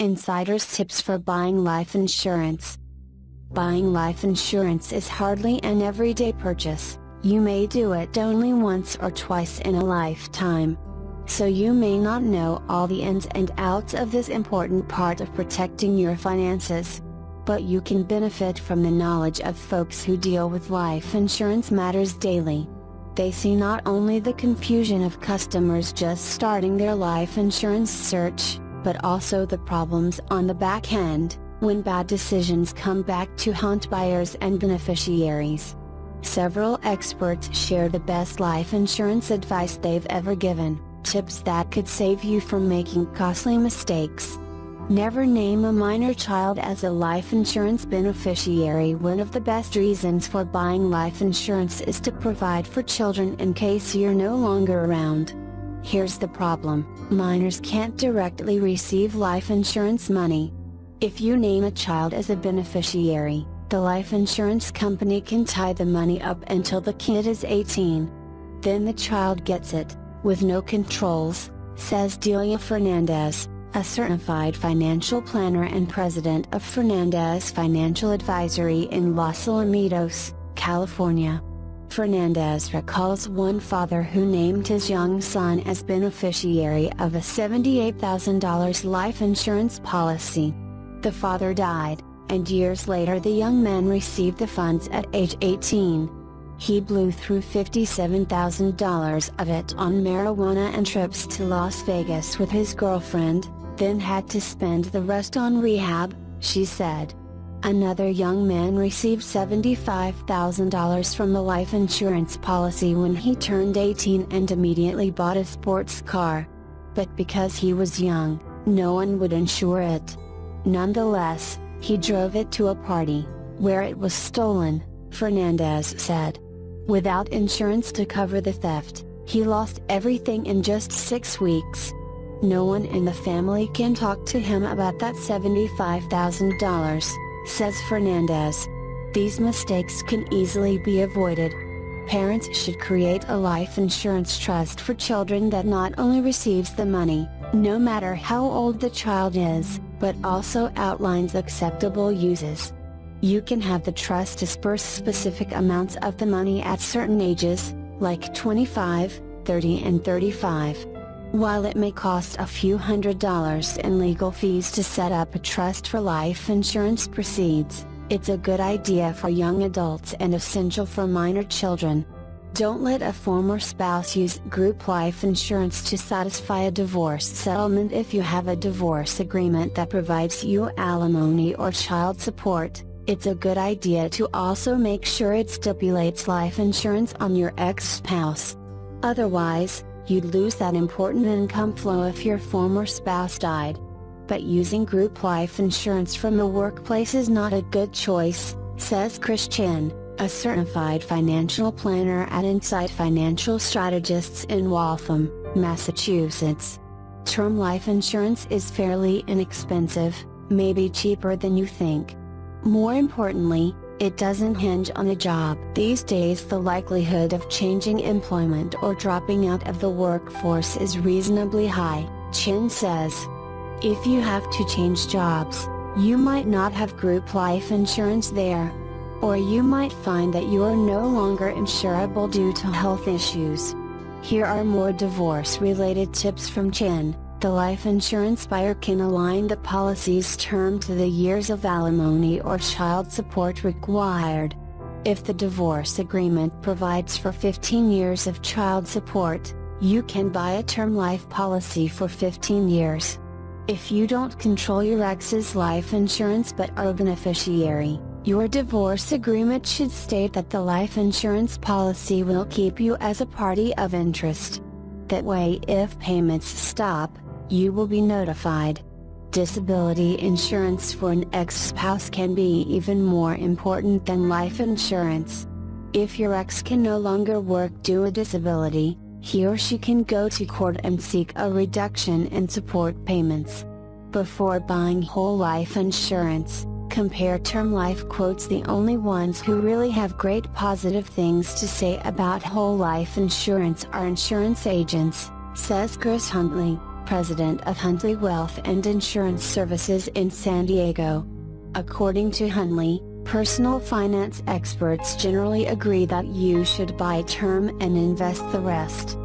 Insider's tips for buying life insurance. Buying life insurance is hardly an everyday purchase, you may do it only once or twice in a lifetime. So you may not know all the ins and outs of this important part of protecting your finances. But you can benefit from the knowledge of folks who deal with life insurance matters daily. They see not only the confusion of customers just starting their life insurance search, but also the problems on the back end, when bad decisions come back to haunt buyers and beneficiaries. Several experts share the best life insurance advice they've ever given, tips that could save you from making costly mistakes. Never name a minor child as a life insurance beneficiary. One of the best reasons for buying life insurance is to provide for children in case you're no longer around. Here's the problem, minors can't directly receive life insurance money. If you name a child as a beneficiary, the life insurance company can tie the money up until the kid is 18. Then the child gets it, with no controls, says Delia Fernandez, a certified financial planner and president of Fernandez Financial Advisory in Los Alamitos, California. Fernandez recalls one father who named his young son as beneficiary of a $78,000 life insurance policy. The father died, and years later the young man received the funds at age 18. He blew through $57,000 of it on marijuana and trips to Las Vegas with his girlfriend, then had to spend the rest on rehab, she said. Another young man received $75,000 from the life insurance policy when he turned 18 and immediately bought a sports car. But because he was young, no one would insure it. Nonetheless, he drove it to a party, where it was stolen, Fernandez said. Without insurance to cover the theft, he lost everything in just six weeks. No one in the family can talk to him about that $75,000, says Fernandez. These mistakes can easily be avoided. Parents should create a life insurance trust for children that not only receives the money, no matter how old the child is, but also outlines acceptable uses. You can have the trust disperse specific amounts of the money at certain ages, like 25, 30 and 35. While it may cost a few hundred dollars in legal fees to set up a trust for life insurance proceeds, it's a good idea for young adults and essential for minor children. Don't let a former spouse use group life insurance to satisfy a divorce settlement if you have a divorce agreement that provides you alimony or child support. It's a good idea to also make sure it stipulates life insurance on your ex-spouse. Otherwise, you'd lose that important income flow if your former spouse died. But using group life insurance from the workplace is not a good choice, says Chris Chen a certified financial planner at Insight Financial Strategists in Waltham, Massachusetts. Term life insurance is fairly inexpensive, maybe cheaper than you think. More importantly, it doesn't hinge on a job. These days the likelihood of changing employment or dropping out of the workforce is reasonably high, Chen says. If you have to change jobs, you might not have group life insurance there, or you might find that you are no longer insurable due to health issues. Here are more divorce-related tips from Chen. The life insurance buyer can align the policy's term to the years of alimony or child support required. If the divorce agreement provides for 15 years of child support, you can buy a term life policy for 15 years. If you don't control your ex's life insurance but are a beneficiary, your divorce agreement should state that the life insurance policy will keep you as a party of interest. That way if payments stop, you will be notified. Disability insurance for an ex-spouse can be even more important than life insurance. If your ex can no longer work due to disability, he or she can go to court and seek a reduction in support payments. Before buying whole life insurance, Compare term life quotes The only ones who really have great positive things to say about whole life insurance are insurance agents, says Chris Huntley, president of Huntley Wealth and Insurance Services in San Diego. According to Huntley, personal finance experts generally agree that you should buy term and invest the rest.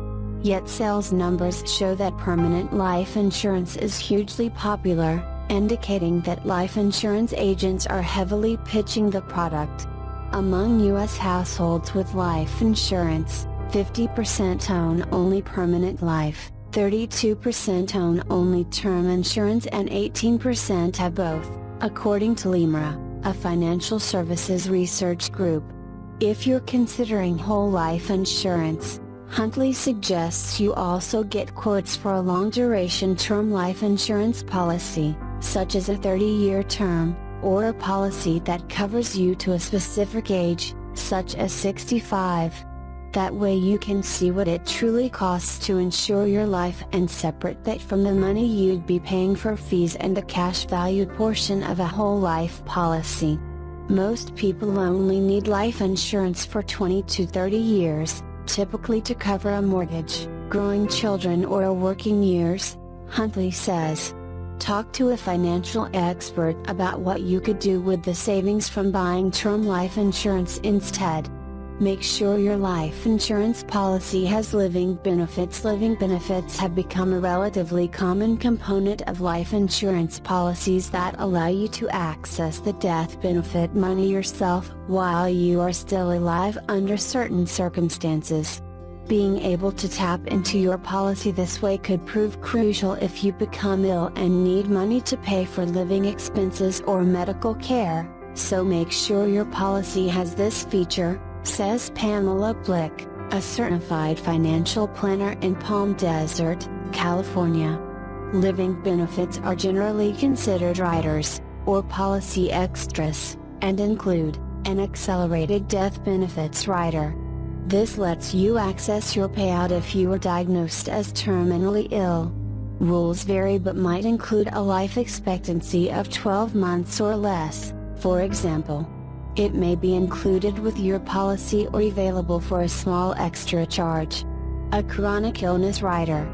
Yet sales numbers show that permanent life insurance is hugely popular, indicating that life insurance agents are heavily pitching the product. Among U.S. households with life insurance, 50% own only permanent life, 32% own only term insurance and 18% have both, according to LIMRA, a financial services research group. If you're considering whole life insurance, Huntley suggests you also get quotes for a long duration term life insurance policy, such as a 30-year term, or a policy that covers you to a specific age, such as 65. That way you can see what it truly costs to insure your life and separate that from the money you'd be paying for fees and the cash value portion of a whole life policy. Most people only need life insurance for 20 to 30 years, typically to cover a mortgage, growing children or working years, Huntley says. Talk to a financial expert about what you could do with the savings from buying term life insurance instead. Make sure your life insurance policy has living benefits. Living benefits have become a relatively common component of life insurance policies that allow you to access the death benefit money yourself while you are still alive under certain circumstances. Being able to tap into your policy this way could prove crucial if you become ill and need money to pay for living expenses or medical care, so make sure your policy has this feature says Pamela Blick, a certified financial planner in Palm Desert, California. Living benefits are generally considered riders, or policy extras, and include, an accelerated death benefits rider. This lets you access your payout if you are diagnosed as terminally ill. Rules vary but might include a life expectancy of 12 months or less, for example. It may be included with your policy or available for a small extra charge. A chronic illness rider.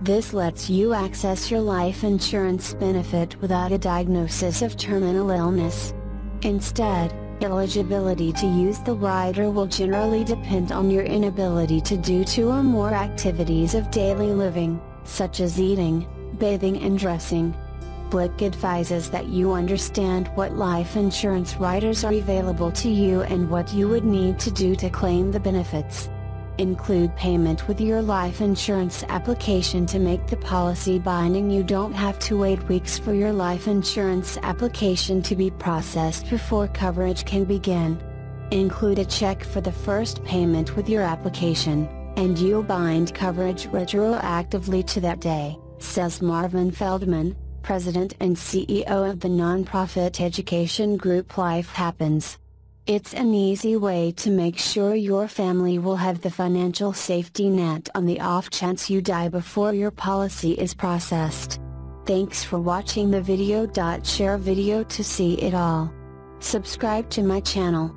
This lets you access your life insurance benefit without a diagnosis of terminal illness. Instead, eligibility to use the rider will generally depend on your inability to do two or more activities of daily living, such as eating, bathing and dressing. Blick advises that you understand what life insurance riders are available to you and what you would need to do to claim the benefits. Include payment with your life insurance application to make the policy binding. You don't have to wait weeks for your life insurance application to be processed before coverage can begin. Include a check for the first payment with your application, and you'll bind coverage retroactively to that day, says Marvin Feldman, President and CEO of the nonprofit education group Life Happens. It's an easy way to make sure your family will have the financial safety net on the off chance you die before your policy is processed. Thanks for watching the video. Share video to see it all. Subscribe to my channel.